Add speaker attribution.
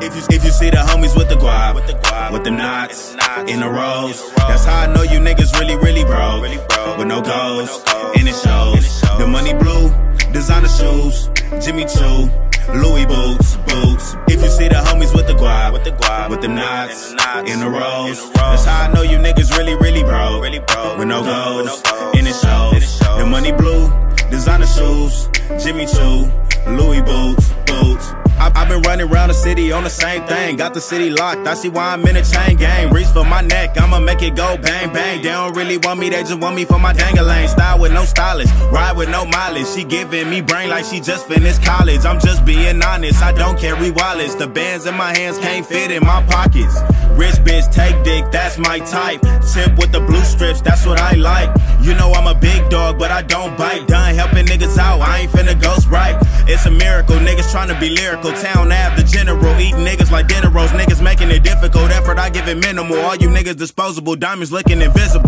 Speaker 1: If you if you see the homies with the guap, with the guap, with the knots, in the rows, that's how I know you niggas really really broke. With no goals, and it shows. The money blue, designer shoes, Jimmy Choo, Louis boots, boots. If you see the homies with the guap, with the guap, with the knots, in the rows, that's how I know you niggas really really broke. With no goals, and it shows. The money blue, designer shoes, Jimmy Choo, Louis boots. I, I've been running around the city on the same thing. Got the city locked. I see why I'm in a chain gang. Reach for my neck, I'ma make it go bang bang. They don't really want me, they just want me for my dangling. Style with no stylist, ride with no mileage. She giving me brain like she just finished college. I'm just being honest, I don't carry wallets. The bands in my hands can't fit in my pockets. Rich bitch, take dick, that's my type. Tip with the blue strips, that's what I like. You know I'm a big dog, but I don't bite. Done niggas trying to be lyrical. Town Ave, the general, eating niggas like dinner rolls. Niggas making it difficult, effort I give it minimal. All you niggas disposable, diamonds looking invisible.